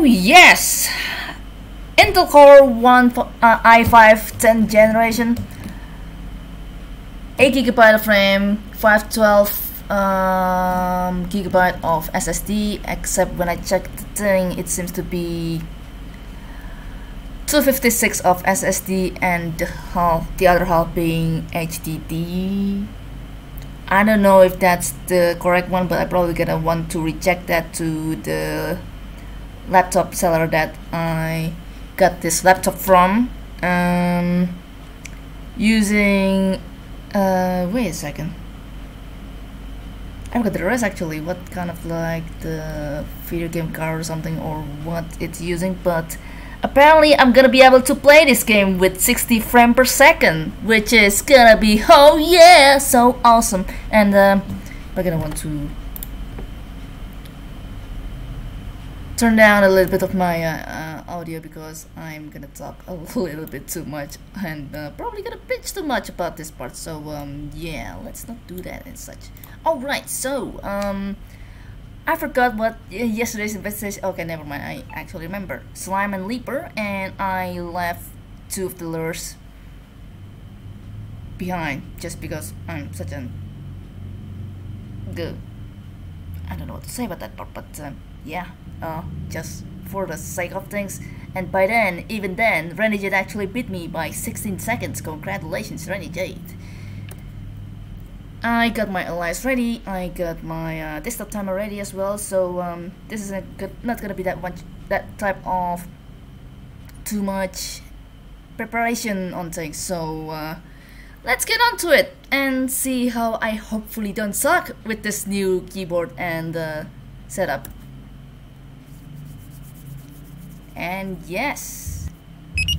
Oh yes! Intel Core 1 uh, i5 10th generation 8 gigabyte of RAM 512 um, gigabyte of SSD except when I checked the thing it seems to be 256 of SSD and the half the other half being HDD I don't know if that's the correct one but I probably gonna want to reject that to the laptop seller that I got this laptop from um, using uh, wait a second. I got the rest actually what kind of like the video game card or something or what it's using but apparently I'm gonna be able to play this game with 60 frames per second which is gonna be oh yeah so awesome. And um, I'm gonna want to turn down a little bit of my uh, uh, audio because I'm gonna talk a little bit too much and uh, probably gonna bitch too much about this part. So um, yeah let's not do that and such. Alright so um, I forgot what yesterday's investigation okay never mind I actually remember. Slime and leaper and I left two of the lures behind just because I'm such an good I don't know what to say about that part but uh, yeah uh, just for the sake of things. And by then, even then, Renegade actually beat me by 16 seconds. Congratulations, Renegade. I got my allies ready, I got my uh, desktop timer ready as well, so um, this is good, not gonna be that much, that type of too much preparation on things, so uh, let's get on to it and see how I hopefully don't suck with this new keyboard and uh, setup. And yes,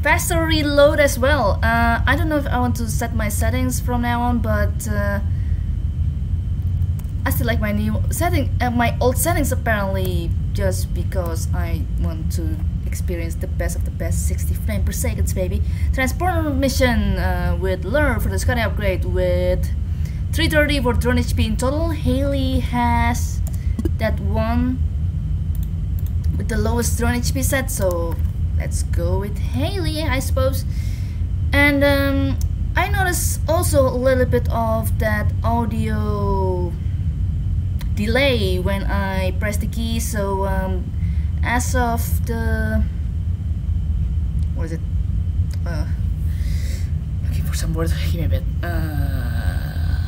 faster reload as well. Uh, I don't know if I want to set my settings from now on, but uh, I still like my new setting, uh, my old settings apparently, just because I want to experience the best of the best 60 frames per second, baby. Transporter mission uh, with Lure for the Scotty upgrade with 330 for drone HP in total. Haley has that one with the lowest drone HP set, so let's go with Haley, I suppose. And um, I noticed also a little bit of that audio delay when I press the key, so um, as of the... what is it? Uh, looking for some words, give me a bit. Uh,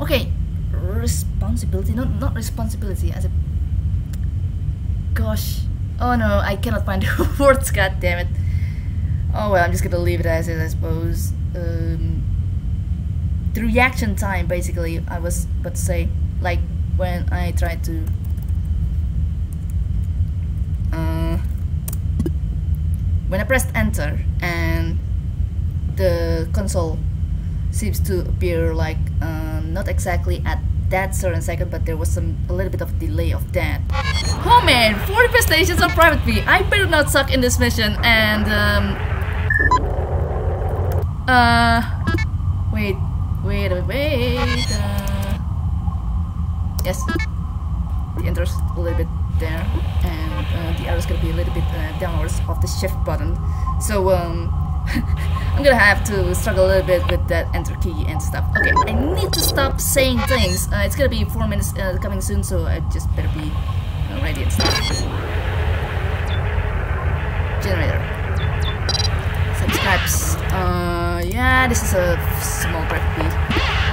okay, responsibility, not, not responsibility, as a gosh. Oh no, I cannot find the words, god damn it. Oh well, I'm just gonna leave it as is, I suppose. Um, the reaction time, basically, I was about to say, like when I tried to. Uh, when I pressed enter and the console seems to appear like uh, not exactly at that certain second, but there was some a little bit of delay of that. Oh man, 40 stations on private. I better not suck in this mission and um uh wait wait wait uh, yes the enter's a little bit there and uh, the arrow's gonna be a little bit uh, downwards of the shift button so um I'm gonna have to struggle a little bit with that enter key and stuff. Okay, I need to stop saying things. Uh, it's gonna be 4 minutes uh, coming soon, so I just better be uh, ready and stuff. Generator. Subscribes. Uh, yeah, this is a small graphic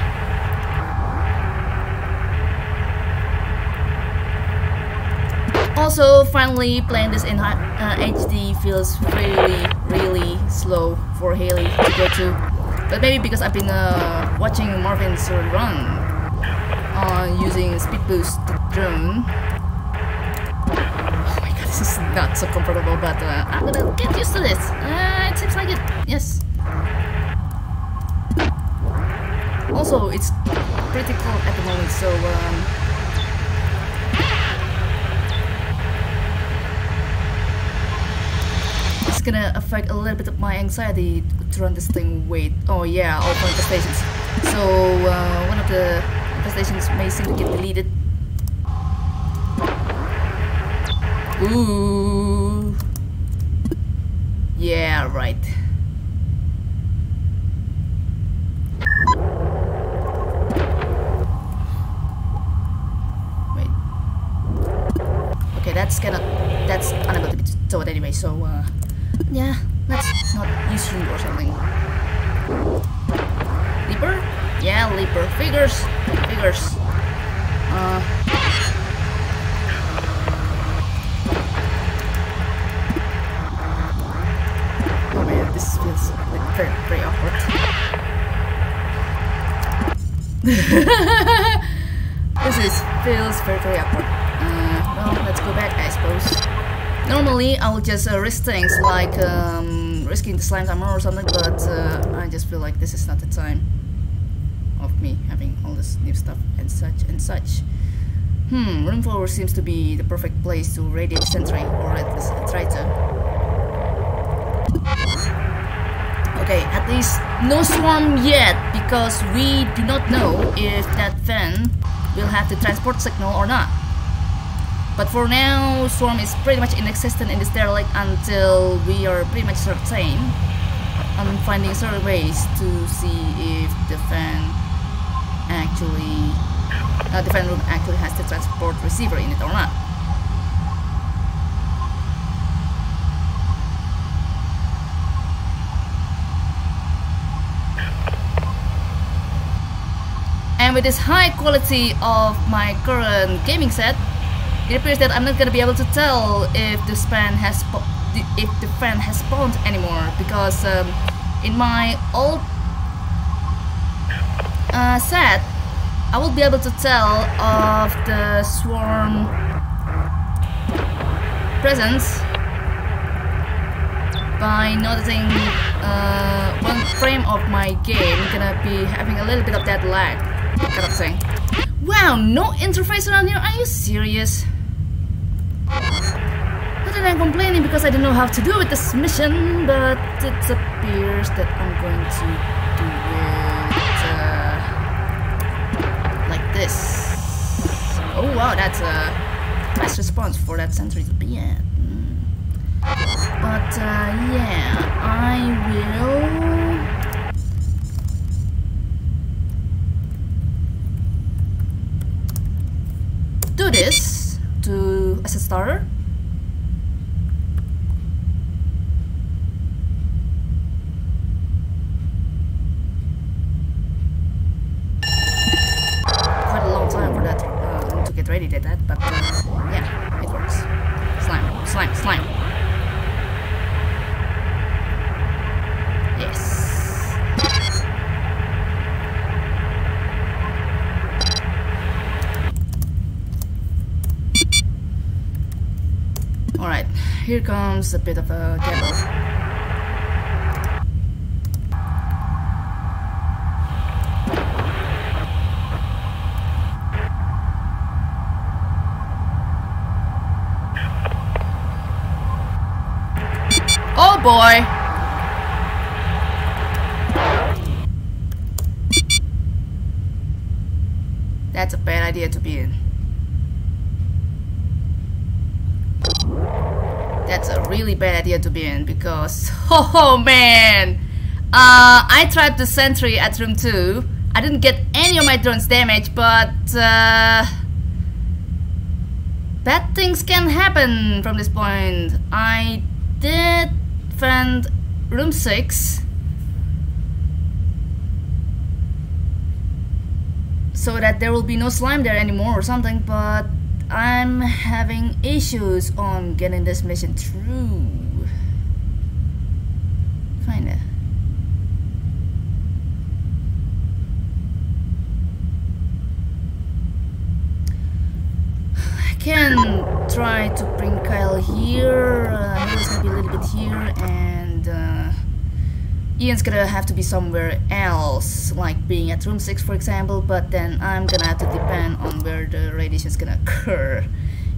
Also, finally playing this in uh, HD feels really, really slow for Haley to go to. But maybe because I've been uh, watching Marvin's run on using Speed Boost drone. Oh my god, this is not so comfortable, but uh, I'm gonna get used to this. Uh, it seems like it, yes. Also, it's pretty cold at the moment, so um, gonna affect a little bit of my anxiety to run this thing wait oh yeah all point stations so uh, one of the stations may seem to get deleted Ooh. Yeah, right. Wait. Okay, that's gonna that's unable to be towed anyway, so uh yeah, let's not use you or something. Leaper? Yeah, leaper. Figures. Figures. Uh Oh man, this feels very, very awkward. this is feels very, very awkward. Uh, well, let's go back, I suppose. Normally, I would just uh, risk things like um, risking the slime timer or something, but uh, I just feel like this is not the time of me having all this new stuff and such and such. Hmm, room 4 seems to be the perfect place to radiate sentry, or at least try to. Okay, at least no swarm yet, because we do not know if that fan will have the transport signal or not. But for now, swarm is pretty much inexistent in this derelict until we are pretty much certain on finding certain ways to see if the fan actually, uh, the fan room actually has the transport receiver in it or not. And with this high quality of my current gaming set, it appears that I'm not gonna be able to tell if the fan has if the fan has spawned anymore because um, in my old uh, set, I will be able to tell of the swarm presence by noticing uh, one frame of my game gonna be having a little bit of that lag kind of thing. Wow, no interface around here? Are you serious? That I'm complaining because I don't know how to do with this mission, but it appears that I'm going to do it uh, like this. Oh wow, that's a nice response for that sentry to be. Mm. But uh, yeah, I will do this as a starter. Quite a long time for that uh, to get ready to that, but uh, yeah, it works. Slime, slime, slime. Yes. Alright, here comes a bit of a gamble. Oh boy! That's a bad idea to be in. That's a really bad idea to be in because oh man, uh, I tried the sentry at room two. I didn't get any of my drones damaged, but uh, bad things can happen from this point. I did find room six. So that there will be no slime there anymore or something, but I'm having issues on getting this mission through. Kinda. I can try to bring Kyle here. Uh, he's gonna be a little bit here, and uh, Ian's gonna have to be somewhere else, like being at room 6 for example, but then I'm gonna have to depend on where the radiation is gonna occur.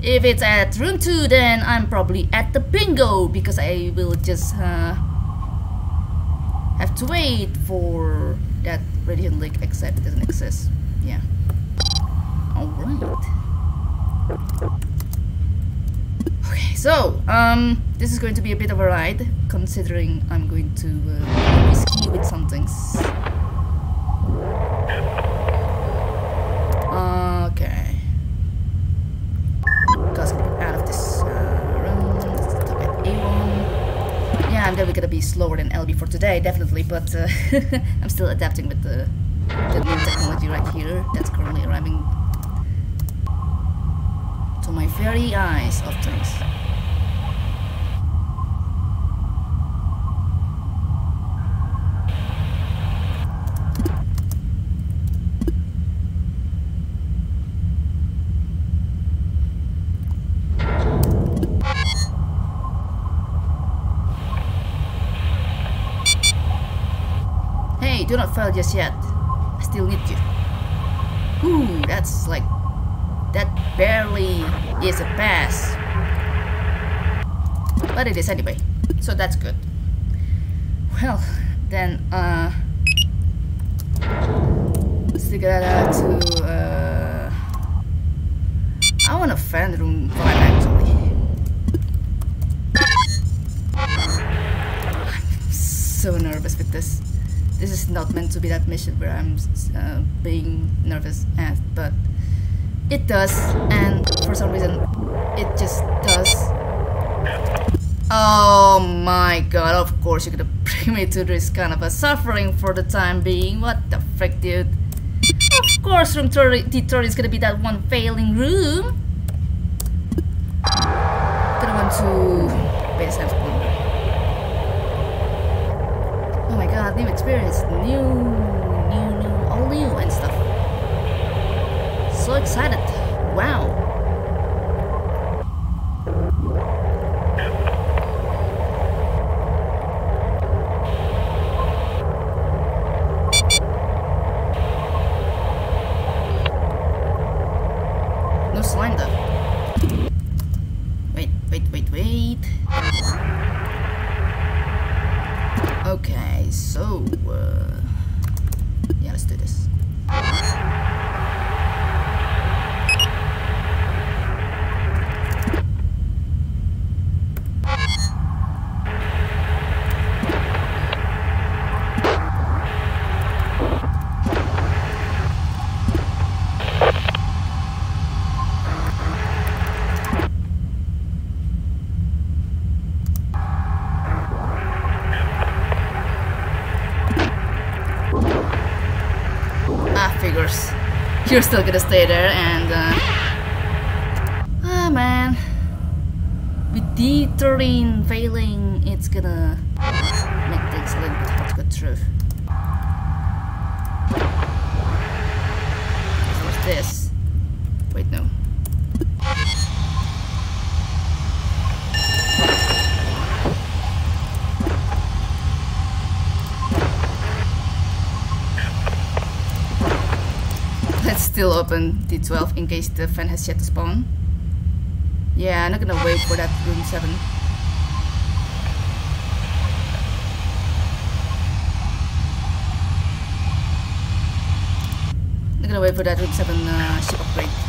If it's at room 2, then I'm probably at the bingo, because I will just uh, have to wait for that radiation leak, except it doesn't exist. Yeah. Alright. Okay, so um, this is going to be a bit of a ride, considering I'm going to uh, risky with some things. Okay. Get out of this uh, room. Stop at A1. Yeah, I'm definitely gonna be slower than LB for today, definitely, but uh, I'm still adapting with the, the new technology right here that's currently arriving to my very eyes of things. Hey, do not fail just yet. I still need you. Ooh, that's like... That barely is a pass. But it is anyway, so that's good. Well, then, uh... To, uh... I want a fan room 5 actually. I'm so nervous with this this is not meant to be that mission where I'm uh, being nervous at, but it does, and for some reason, it just does. Oh my god, of course you're gonna bring me to this kind of a suffering for the time being. What the frick, dude? Of course, room 30 is gonna be that one failing room. Gonna want to base have Oh my god, new experience, new, new, new, all new and stuff. Excited, wow. No slime though. You're still gonna stay there and uh, ah man. With D13 failing, it's gonna make things a little bit hard to go through. What's this? Wait, no. Let's still open D12 in case the fan has yet to spawn. Yeah, I'm not gonna wait for that room 7. Not gonna wait for that room 7 uh, ship upgrade.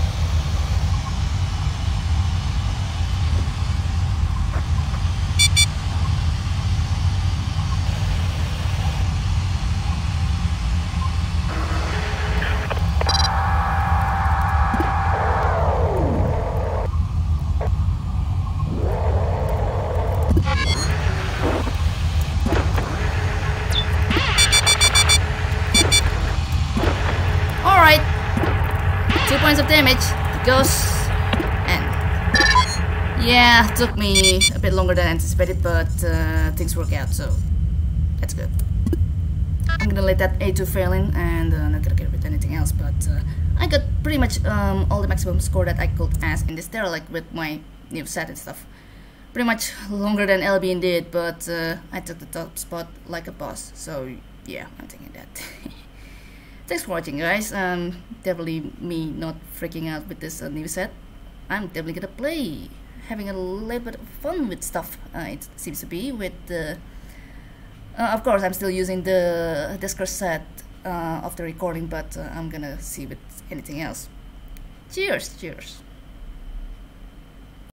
Points of damage. Goes. And. Yeah, took me a bit longer than anticipated, but uh, things work out, so that's good. I'm gonna let that A2 fail in and uh, not gonna get with anything else, but uh, I got pretty much um, all the maximum score that I could ask in this Derelict with my new set and stuff. Pretty much longer than Albion did, but uh, I took the top spot like a boss, so yeah, I'm thinking that. Thanks for watching guys, um, definitely me not freaking out with this uh, new set. I'm definitely gonna play, having a little bit of fun with stuff, uh, it seems to be, with the... Uh, of course, I'm still using the Discord set uh, of the recording, but uh, I'm gonna see with anything else. Cheers, cheers.